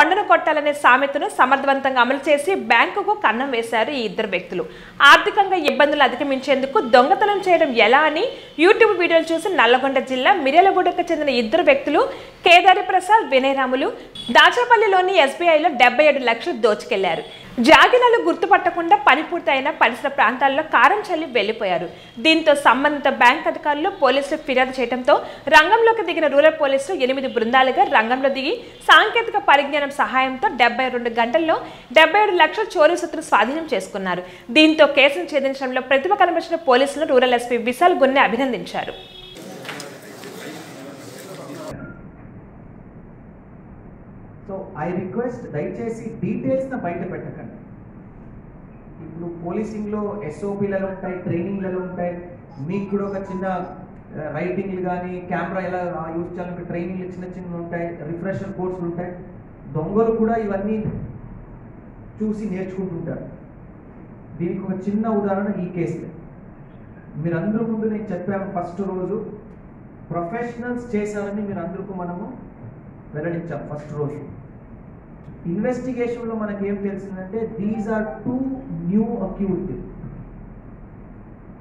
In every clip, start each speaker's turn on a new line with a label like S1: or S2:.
S1: కొండను కొట్టాలనే సామెతను సమర్థవంతంగా అమలు చేసి బ్యాంకుకు కన్నం వేశారు ఈ ఇద్దరు వ్యక్తులు. ఆర్థికంగా ఇబ్బందులు అధిగమించేందుకు దొంగతనం చేయడం ఎలా అని యూట్యూబ్ వీడియోలు చూసి నల్లగొండ జిల్లా మిర్యాలగూడకు చెందిన ఇద్దరు వ్యక్తులు కేదారి ప్రసాద్ వినయరాములు దాచాపల్లిలోని ఎస్బీఐలో డెబ్బై ఏడు లక్షలు దోచుకెళ్ళారు. జాగినాలు గుర్తుపట్టకుండా పని పూర్తయిన పరిసర ప్రాంతాల్లో కారం చల్లి వెళ్ళిపోయారు దీంతో సంబంధిత బ్యాంక్ అధికారులు పోలీసులు ఫిర్యాదు చేయడంతో రంగంలోకి దిగిన రూరల్ పోలీసులు ఎనిమిది బృందాలుగా రంగంలో దిగి సాంకేతిక పరిజ్ఞానం సహాయంతో డెబ్బై రెండు గంటల్లో డెబ్బై ఏడు లక్షల చోరీ సొత్తులు స్వాధీనం చేసుకున్నారు. దీంతో కేసును ఛేదించడంలో ప్రతిభ కనబరిచిన పోలీసులను రూరల్ ఎస్పీ విశాల్ గున్నె అభినందించారు.
S2: సో ఐ రిక్వెస్ట్ దయచేసి డీటెయిల్స్ని బయట పెట్టకండి. ఇప్పుడు పోలీసింగ్లో ఎస్ఓపీలలో ఉంటాయి ట్రైనింగ్లలో ఉంటాయి. మీకు కూడా ఒక చిన్న రైటింగ్లు కానీ కెమెరా ఎలా యూజ్ చేయాలంటే ట్రైనింగ్లు చిన్న చిన్న ఉంటాయి రిఫ్రెషర్ కోర్సులు ఉంటాయి. దొంగలు కూడా ఇవన్నీ చూసి నేర్చుకుంటుంటారు. దీనికి ఒక చిన్న ఉదాహరణ ఈ కేసు మీరందరూ ముందు నేను చెప్పాను ఫస్ట్ రోజు. ప్రొఫెషనల్స్ చేశారని మీరు అందరికీ మనము వెల్లడించాం ఫస్ట్ రోజు ఇన్వెస్టిగేషన్లో మనకి ఏం తెలిసిందంటే these are two new accused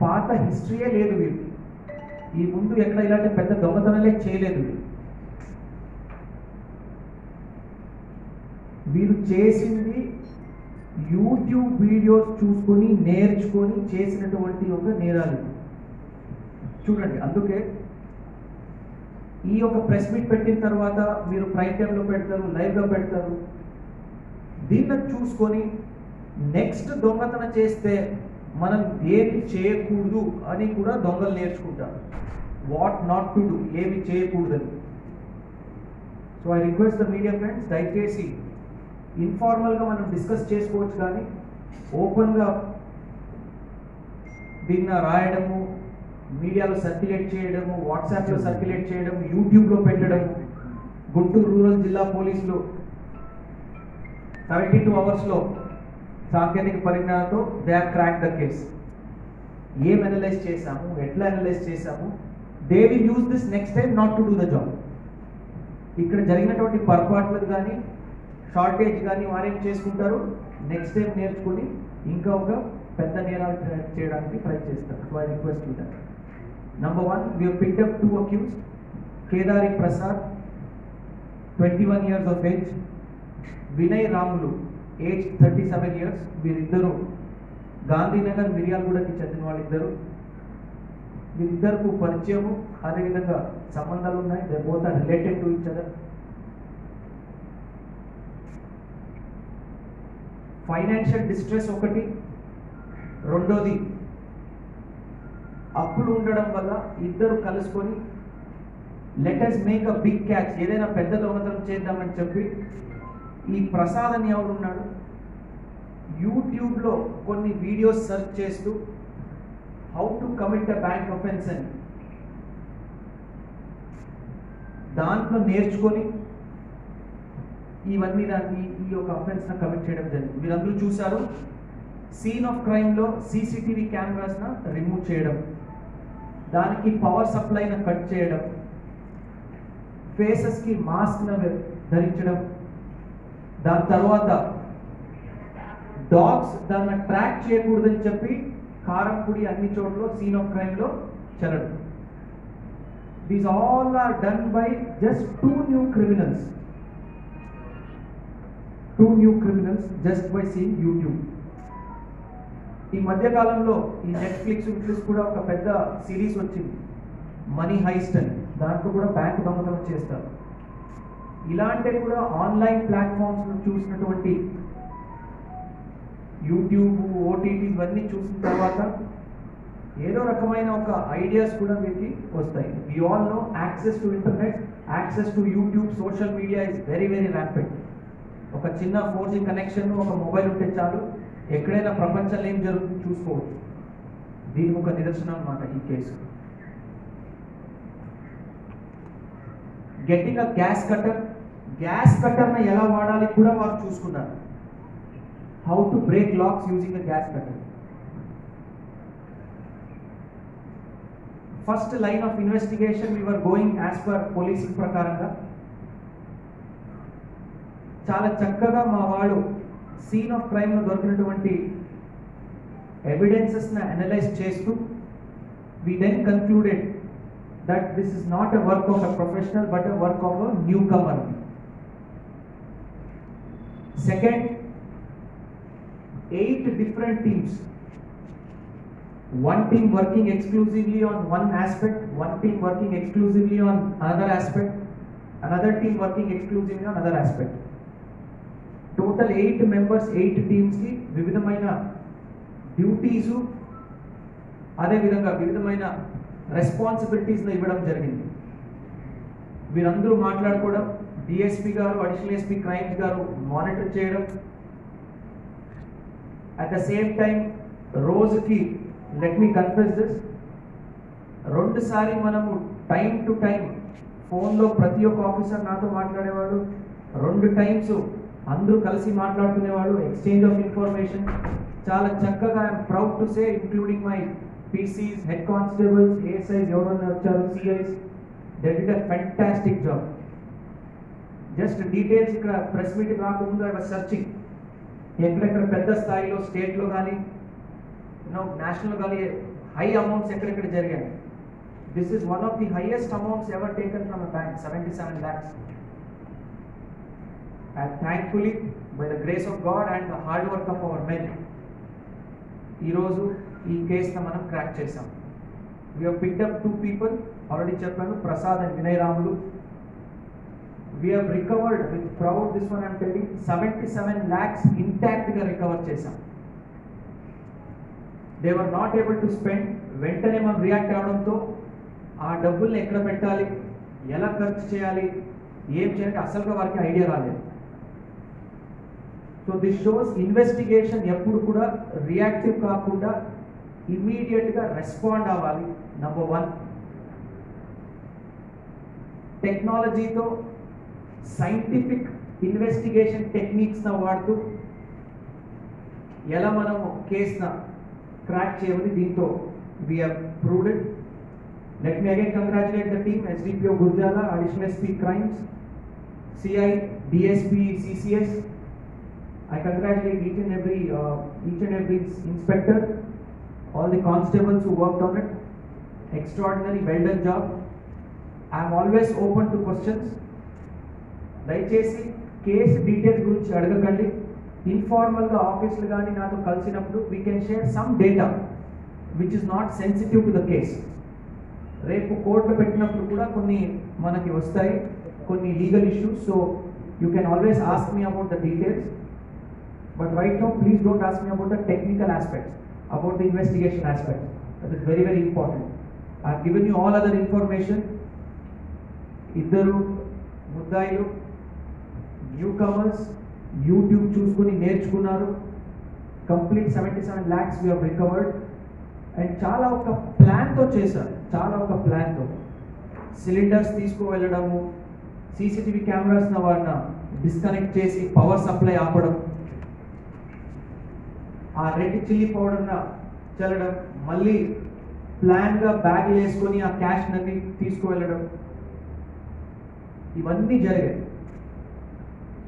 S2: పాత హిస్టరీయే లేదు వీళ్ళు. ఈ ముందు ఎక్కడ ఇలాంటి పెద్ద దొంగతనాలే చేయలేదు వీళ్ళు. చేసింది యూట్యూబ్ వీడియోస్ చూసుకొని నేర్చుకొని చేసినటువంటి ఒక నేరాలు. చూడండి అందుకే ఈ యొక్క ప్రెస్ మీట్ పెట్టిన తర్వాత మీరు ప్రైమ్ టైంలో పెడతారు లైవ్గా పెడతారు. దీన్ని చూసుకొని నెక్స్ట్ దొంగతనం చేస్తే మనం ఏమి చేయకూడదు అని కూడా దొంగలు నేర్చుకుంటారు. వాట్ నాట్ టు డూ ఏమి చేయకూడదని. So I request the media friends దయచేసి ఇన్ఫార్మల్గా మనం డిస్కస్ చేసుకోవచ్చు కానీ ఓపెన్గా దీన్ని రాయడము మీడియాలో సర్క్యులేట్ చేయడము వాట్సాప్లో సర్క్యులేట్ చేయడం యూట్యూబ్లో పెట్టడం గుంటూరు రూరల్ జిల్లా పోలీసులు సెవెంటీ టూ అవర్స్లో సాంకేతిక పరిజ్ఞానంతో they are crack the case. ఏం అనలైజ్ చేశాము? ఎట్లా అనలైజ్ చేశాము? They will use this next time not to do the job. ఇక్కడ జరిగినటువంటి పొరపాట్లు కానీ షార్టేజ్ కానీ వారేం చేసుకుంటారు? నెక్స్ట్ టైం నేర్చుకుని ఇంకా ఒక పెద్ద నేరాలు చేయడానికి ట్రై చేస్తారు. సో ఐ రిక్వెస్ట్ ఉంటారు number one we picked up two accused Kedari Prasad twenty one years of age Vinay Ramulu age thirty seven years వీరిద్దరూ గాంధీనగర్ మిర్యాలగూడకి చెందిన వాళ్ళిద్దరు. వీరిద్దరికి పరిచయము అదేవిధంగా సంబంధాలు ఉన్నాయి. They both are related to each other financial distress ఒకటి. రెండోది అప్పులు ఉండడం వల్ల ఇద్దరు కలుసుకొని let us make a big catch ఏదైనా పెద్ద దొంగతనం చేద్దామని చెప్పి ఈ ప్రసాద్ అని ఎవరున్నాడు యూట్యూబ్లో కొన్ని వీడియోస్ సెర్చ్ చేస్తూ how to commit a bank offence అని. దాంట్లో నేర్చుకొని ఇవన్నీ దాన్ని ఈ యొక్క అఫెన్స్ కమిట్ చేయడం జరిగింది. మీరందరూ చూశారు? సీన్ ఆఫ్ క్రైమ్లో సీసీటీవీ కెమెరాస్న రిమూవ్ చేయడం. దానికి పవర్ సప్లైన కట్ చేయడం ఫేసెస్కి మాస్క్ను ధరించడం. దాని తర్వాత డాగ్స్ దాన్ని ట్రాక్ చేయకూడదని చెప్పి కారంపొడి అన్ని చోట్ల సీన్ ఆఫ్ క్రైమ్లో చల్లడం. These all are done by just two new criminals two new criminals just by seeing YouTube ఈ మధ్య కాలంలో ఈ నెట్ఫ్లిక్స్ ఇట్లిక్స్ కూడా ఒక పెద్ద సిరీస్ వచ్చింది. మనీ హైస్ట్ అని. దాంట్లో కూడా బ్యాంక్ దొంగతనం చేస్తారు. ఇలాంటివి కూడా ఆన్లైన్ ప్లాట్ఫామ్స్ చూసినటువంటి యూట్యూబ్ ఓటీటీ ఇవన్నీ చూసిన తర్వాత ఏదో రకమైన ఒక ఐడియాస్ కూడా మీకు వస్తాయి. We all know access to internet access to YouTube social media is very very rapid ఒక చిన్న ఫోర్ జీ కనెక్షన్ ఒక మొబైల్ ఉంటే చాలు. ఎక్కడైనా ప్రపంచంలో ఏం జరుగుతుంది చూసుకోవచ్చు. దీనికి ఒక నిదర్శనం అన్నమాట ఈ case. Getting a gas cutter gas కట్టర్ని ఎలా వాడాలి కూడా వారు చూసుకున్నారు how to break locks using a gas cutter first line of investigation your going as per policing ప్రకారంగా. చాలా చక్కగా మా వాడు సీన్ ఆఫ్ క్రైమ్లో దొరికినటువంటి ఎవిడెన్సెస్ని అనలైజ్ చేస్తూ we then concluded that this is not a work of a professional but a work of a newcomer. Second, eight different teams. One team working exclusively on one aspect, one team working exclusively on another aspect, another team working exclusively on another aspect. Total eight members eight టీమ్స్కి వివిధమైన duties అదేవిధంగా వివిధమైన రెస్పాన్సిబిలిటీస్ని ఇవ్వడం జరిగింది. వీరందరూ మాట్లాడుకోవడం DSP గారు additional SP crimes గారు మానిటర్ చేయడం. అట్ ద సేమ్ టైం రోజుకి లెట్ మీ కన్ఫ్యూజ్ దిస్ రెండుసారి మనము టైం టు టైం ఫోన్లో ప్రతి ఒక్క ఆఫీసర్ నాతో మాట్లాడేవాడు. రెండు టైమ్స్ అందరూ కలిసి మాట్లాడుకునేవాడు ఎక్స్చేంజ్ ఆఫ్ ఇన్ఫర్మేషన్ చాలా చక్కగా I'm proud to say including my PCs head constables ASIs ఎవరైనా వచ్చారు CIs that a fantastic job just details ఇక్కడ ప్రెస్ మీట్ రాకముందు ఐ వాజ్ సర్చింగ్ ఎక్కడెక్కడ పెద్ద స్థాయిలో స్టేట్లో కానీ యూనో నేషనల్ కానీ హై అమౌంట్స్ ఎక్కడెక్కడ జరిగాయి. This is one of the highest amounts ever taken from a bank seventy seven lakhs and thankfully by the grace of God and hard work of our men ఈరోజు ఈ కేసును మనం crack చేసాం we picked up two people already చెప్పాను Prasad and Vinay Ramulu we recovered with proud this one I'm telling seventy seven lakhs ఇంటాక్ట్గా recover చేశాం. They were not able to spend వెంటనే మనం react అవడంతో ఆ డబ్బుల్ని ఎక్కడ పెట్టాలి? ఎలా ఖర్చు చేయాలి? ఏం చేయాలి? అసలుగా వారికి ఐడియా రాలేదు. సో దిస్ షోస్ ఇన్వెస్టిగేషన్ ఎప్పుడు కూడా రియాక్టివ్ కాకుండా ఇమీడియట్గా రెస్పాండ్ అవ్వాలి నంబర్ వన్ టెక్నాలజీతో సైంటిఫిక్ ఇన్వెస్టిగేషన్ టెక్నిక్స్న వాడుతూ ఎలా మనము కేసున క్రాక్ చేయమని దీంతో we have proved it let me again congratulate the team SDPO Gurazala additional SP crimes CI DSP CCS I congratulate each and every uh, each and every inspector, all the constables who worked on it. Extraordinary, well done job. I am always open to questions. దయచేసి case details గురించి అడగకండి ఇన్ఫార్మల్గా ఆఫీసులు కానీ నాతో కలిసినప్పుడు we can share some data which is not sensitive to the case రేపు కోర్టులో పెట్టినప్పుడు కూడా కొన్ని మనకి వస్తాయి కొన్ని legal issues so you can always ask me about the details But right now, please don't ask me about the technical aspects, about the investigation aspects. That is very, very important. I've given you all other information. ఇద్దరు ముద్దాయిలు new comers YouTube చూసుకుని నేర్చుకున్నారు complete seventy seven lakhs we recovered and చాలా ఒక ప్లాన్తో చేశారు చాలా ఒక ప్లాన్తో సిలిండర్స్ తీసుకువెళ్ళడము సీసీటీవీ కెమెరాస్న వారిన డిస్కనెక్ట్ చేసి పవర్ సప్లై ఆపడం ఆ రెడ్ చిల్లీ పౌడర్న చల్లడం మళ్ళీ ప్లాన్గా బ్యాగ్ వేసుకొని ఆ క్యాష్ నది తీసుకువెళ్ళడం. ఇవన్నీ జరిగాయి.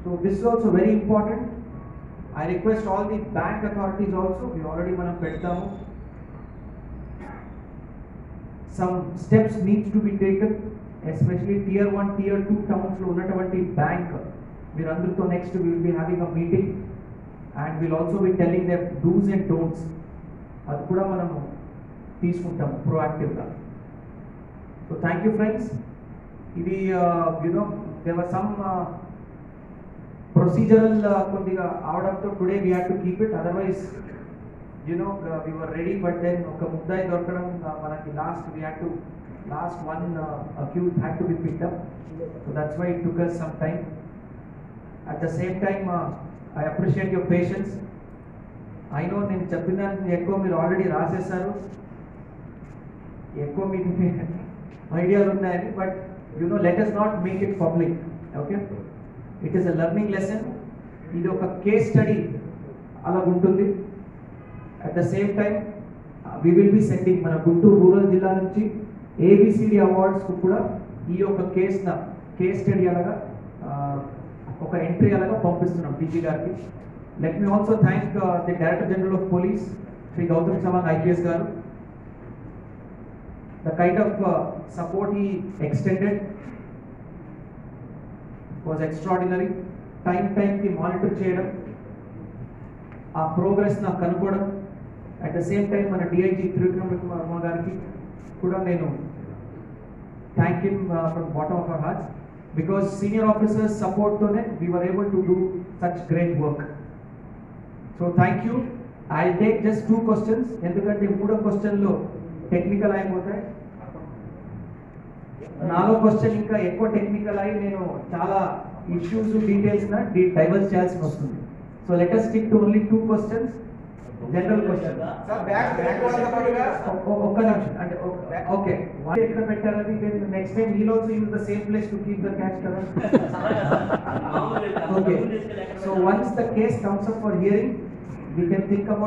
S2: So this also very important I request all the bank authorities also ఇవి ఆల్రెడీ మనం పెడతాము. Some steps needs to be taken especially tier one tier two టౌన్స్లో ఉన్నటువంటి bank మీరందరితో next will be having a meeting and will also be telling them dos and don'ts అది కూడా మనము తీసుకుంటాం ప్రోయాక్టివ్గా so thank you friends ఇది you know they were some procedural కొద్దిగా అవడంతో today we had to keep it otherwise you know we were ready but then ఒక ముద్దాయి దొరకడం మనకి last we had to last one accused had to be picked up so that's why it took us some time at the same time I appreciate your patience I know నేను చెప్పిన దానికి ఎక్కువ మీరు already రాసేసారు ఎక్కువ మీకు ఐడియాలు ఉన్నాయని but you know let us not make it public okay it is a learning lesson ఇది ఒక కేస్ స్టడీ అలా ఉంటుంది. At the same time we will be sending మన గుంటూరు రూరల్ జిల్లా నుంచి ఏబిసిడి అవార్డ్స్కు కూడా ఈ యొక్క కేస్ కేస్ స్టడీ అనగా ఒక ఎంట్రీ అలాగా పంపిస్తున్నాం డీజీ గారికి. Let me also thank the director general of police Shri Gautam Sawang IPS గారు. The kind of support he extended was extraordinary time టైంకి మానిటర్ చేయడం ఆ ప్రోగ్రెస్ నాకు కనుక్కోవడం. అట్ ద సేమ్ టైం మన డిఐజీ త్రివిక్రమ వర్మ గారికి కూడా నేను thank you from bottom of our hearts because senior officers సపోర్ట్తోనే we were able to do such great work so thank you I take just two questions ఎందుకంటే మూడో క్వశ్చన్లో technical అయిపోతాయి నాలుగో question ఇంకా ఎక్కువ టెక్నికల్ అయి నేను చాలా ఇష్యూస్ డీటెయిల్స్ డైవర్స్ చేయాల్సి వస్తుంది. So let us stick to only two questions general question
S3: sir back back వాళ్ళతో పాటుగా
S2: ఒక్క నిమిషం. అంటే ఓకే ఎక్కడ పెట్టాలని next time we'll also use the same place to keep the cash కదా okay so once the case comes up for hearing we can think about